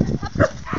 Ha ha!